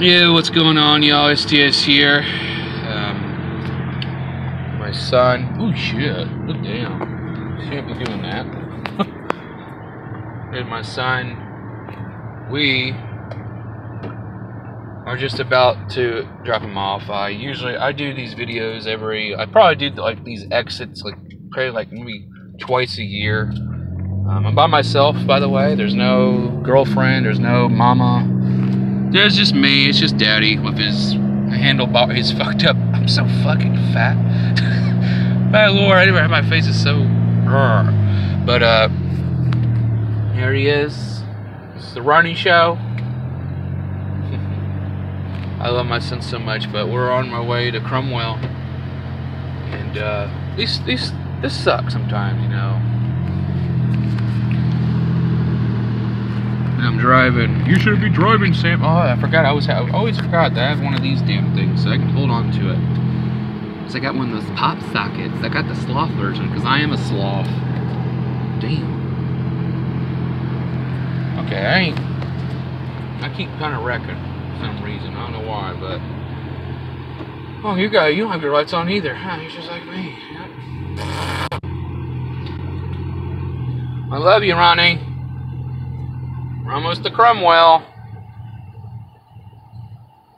Yeah, what's going on, y'all? STS here. Um, my son. Oh shit! Look down. Shouldn't be doing that. There's my son. We are just about to drop him off. I usually I do these videos every. I probably do like these exits like probably like maybe twice a year. Um, I'm by myself, by the way. There's no girlfriend. There's no mama. There's just me. It's just daddy with his handlebar. He's fucked up. I'm so fucking fat. my lord, I never my face is so. But uh, here he is. It's the Ronnie show. I love my son so much, but we're on my way to Cromwell, and uh, these these this sucks sometimes, you know. And I'm driving. You shouldn't be driving, Sam. Oh, I forgot. I always, I always forgot that I have one of these damn things, so I can hold on to it. So I got one of those pop sockets. I got the sloth version because I am a sloth. Damn. Okay, I ain't. I keep kind of wrecking for some reason. I don't know why, but. Oh, you got. You don't have your lights on either. Huh? You're just like me. Yep. I love you, Ronnie. We're almost to Cromwell.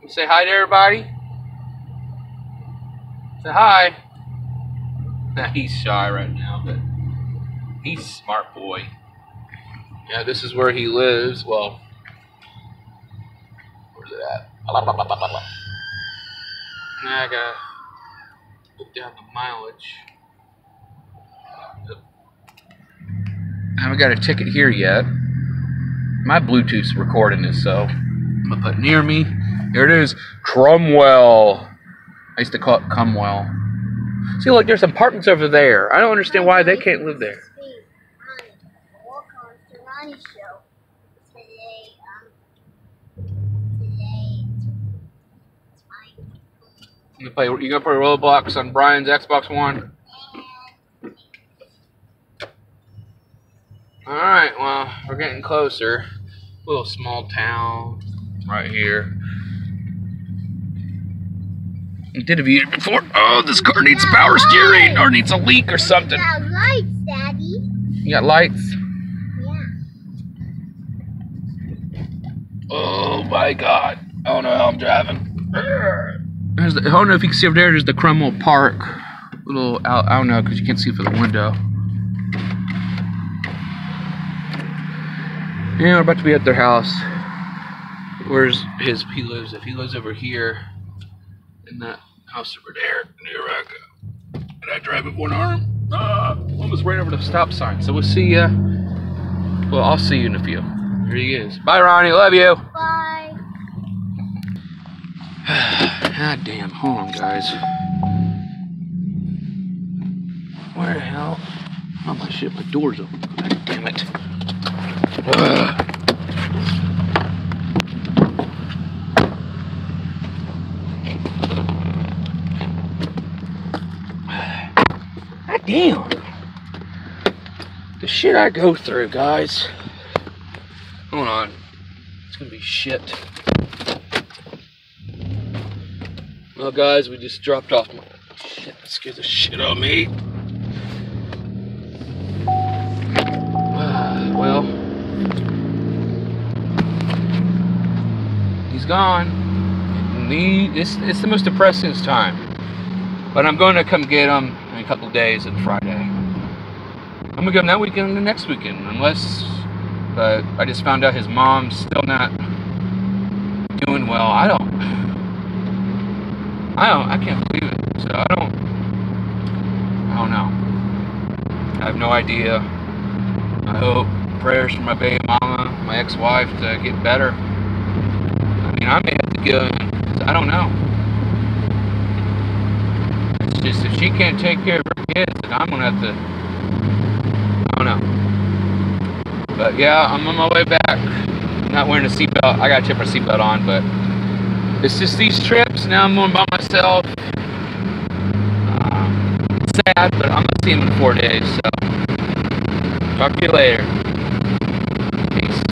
Say hi to everybody. Say hi. Nah, he's shy right now, but he's a smart boy. Yeah, this is where he lives. Well, where's it at? Now I gotta put down the mileage. I haven't got a ticket here yet. My Bluetooth's recording this, so I'm gonna put near me. Here it is, Cromwell. I used to call it Cromwell. See, look, there's apartments over there. I don't understand why they can't live there. You gonna play? You gonna play Roblox on Brian's Xbox One? All right. Well, we're getting closer. Little small town right here. I did a video before. Oh, this car needs power steering or needs a leak or something. got lights, Daddy. You got lights? Yeah. Oh my god. I don't know how I'm driving. There's the, I don't know if you can see over there, there's the Cromwell Park. Little, I, I don't know, because you can't see it from the window. Yeah, we're about to be at their house. Where's his, he lives, if he lives over here, in that house over there, near I go. And I drive with one arm. Ah, almost ran over the stop sign. So we'll see ya. Well, I'll see you in a few. Here he is. Bye, Ronnie. Love you. Bye. God damn. Hold on, guys. Where the hell? Oh, my shit. My door's open. God damn it. Damn. The shit I go through, guys. Hold on. It's gonna be shit. Well, guys, we just dropped off my. Shit, that scared the shit out of me. Gone. The, this, it's the most depressing time. But I'm going to come get him in a couple days on Friday. I'm gonna go that weekend and the next weekend, unless. But I just found out his mom's still not doing well. I don't. I don't. I can't believe it. So I don't. I don't know. I have no idea. I hope prayers for my baby mama, my ex-wife, to get better. I may have to go. I don't know. It's just if she can't take care of her kids, then I'm gonna have to. I don't know. But yeah, I'm on my way back. I'm not wearing a seatbelt. I gotta check my seatbelt on, but it's just these trips. Now I'm going by myself. Um, sad, but I'm gonna see him in four days. So, talk to you later.